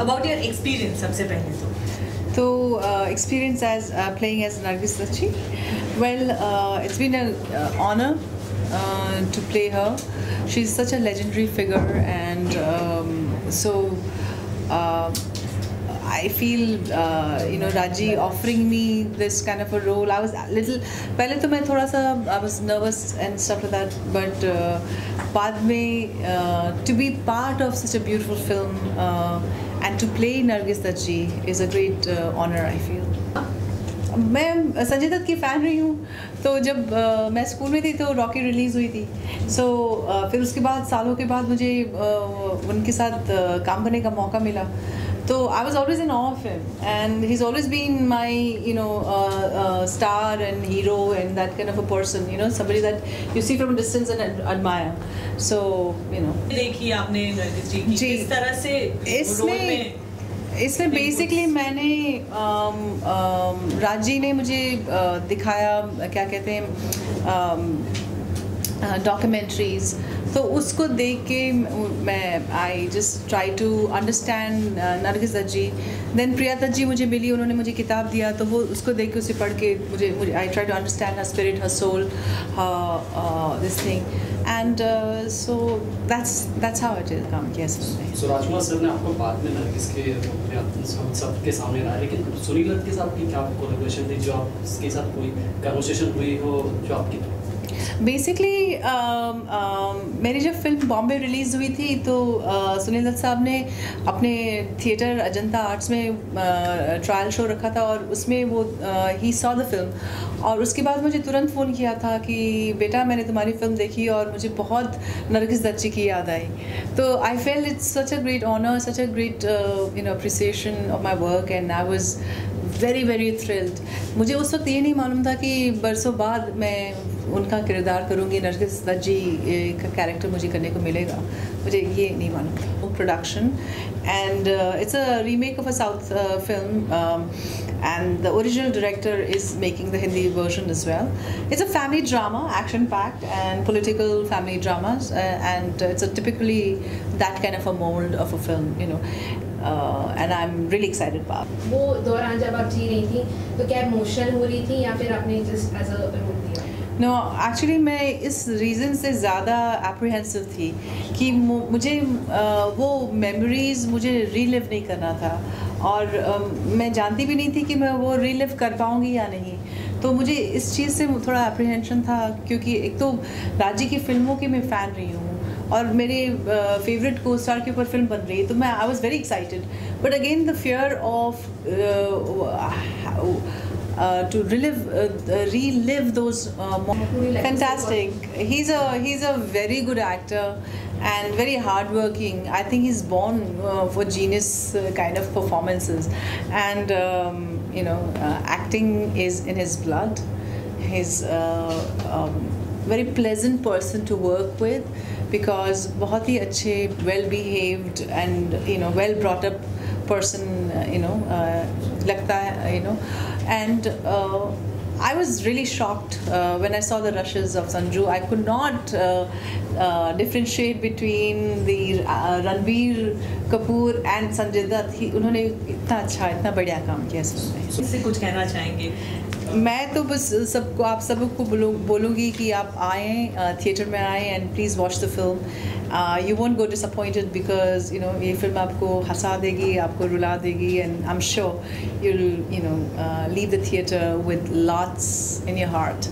About your experience सबसे पहले तो So, uh, experience as uh, playing as Nargis Lachi. Well, uh, it's been an uh, honor uh, to play her. She's such a legendary figure, and um, so uh, I feel uh, you know Raji offering me this kind of a role. I was a little पहले तो मैं थोड़ा सा I was nervous and stuff like that, but uh, बाद में uh, to be part of such a beautiful film uh, and to play Nargis Dutt ji is a great uh, honor I feel. मैं संजय दत्त की fan रही हूँ तो जब uh, मैं school में थी तो रॉकी रिलीज़ हुई थी सो so, uh, फिर उसके बाद सालों के बाद मुझे uh, उनके साथ uh, काम करने का मौका मिला तो I was always in of him and he is always been my you know star and hero and that kind of a person you know somebody that you see from a distance and admire so you know देखी आपने नरगिस जी की जी। किस तरह से इसमें- role में इसमें basically मैंने um, um, राजी ने मुझे uh, दिखाया क्या कहते हैं डॉक्यूमेंट्रीज तो उसको देख के मैं I just try to understand Nargis ji then Priya Dutt ji मुझे मिली, उन्होंने मुझे किताब दिया तो वो उसको देख के उसे पढ़ के मुझे मुझे I try to understand her spirit her soul this thing and so that's that's how it is काम इसमें सो राजकुमार सर ने आपको बाद में नरगिस के सबके सामने लाया, लेकिन सुनील के साथ की क्या कोलेबोरेशन थी, जो आप इसके साथ कोई कन्वर्सेशन हुई हो, जो आपकी बेसिकली मेरी जब फ़िल्म बॉम्बे रिलीज़ हुई थी तो uh, सुनील दत्त साहब ने अपने थिएटर अजंता आर्ट्स में ट्रायल शो रखा था और उसमें वो ही सॉ द फ़िल्म और उसके बाद मुझे तुरंत फ़ोन किया था कि बेटा मैंने तुम्हारी फ़िल्म देखी और मुझे बहुत नरगिस दत्त जी की याद आई. तो I felt it's such a great honour such a great you know appreciation of my work and I was very very thrilled मुझे उस वक्त ये नहीं मालूम था कि बरसों बाद मैं उनका किरदार करूँगी नरगिस जी का कैरेक्टर मुझे करने को मिलेगा। मुझे ये नहीं मानू वो production and it's a remake of a south film and the original director is making the Hindi version is well it's a family drama action packed and political family drama and it's a typically that can of a mould of a film you know Uh, and I'm really excited about. वो दौरान जब आप जी रही थी तो क्या emotional हो रही थी या फिर आपने जस्ट एज अ रोल दिया? नो एक्चुअली मैं इस रीज़न से ज़्यादा अप्रीहेंसिव थी कि मुझे वो मेमोरीज मुझे रीलिव नहीं करना था। और मैं जानती भी नहीं थी कि मैं वो रीलिव कर पाऊँगी या नहीं। तो मुझे इस चीज़ से थोड़ा अप्रीहेंशन था क्योंकि एक तो राज़ी की फ़िल्मों की मैं फ़ैन रही हूँ और मेरे फेवरेट को स्टार के ऊपर फ़िल्म बन रही है तो मैं I was very excited but again the fear of to relive uh, relive those uh, mo- Movie like fantastic he's a he's a very good actor and very hardworking i think he's born uh, for genius uh, kind of performances and um, you know uh, acting is in his blood he's uh, um, very pleasant person to work with because बहुत ही अच्छे well behaved and you know well brought up person uh, you know uh, लगता है you know and uh, I was really shocked uh, when I saw the rushes of Sanju. I could not uh, uh, differentiate between the uh, Ranbir Kapoor and Sanjay Dutt. He, उन्होंने इतना अच्छा इतना बढ़िया काम किया इसमें इससे कुछ कहना चाहेंगे मैं तो बस सबको आप सबको बोलूँ बोलूँगी कि आप आएँ थिएटर में आएँ and please watch the film you won't go disappointed because you know ये फिल्म आपको हंसा देगी आपको रुला देगी and I am sure you you know leave the theatre with lots in your heart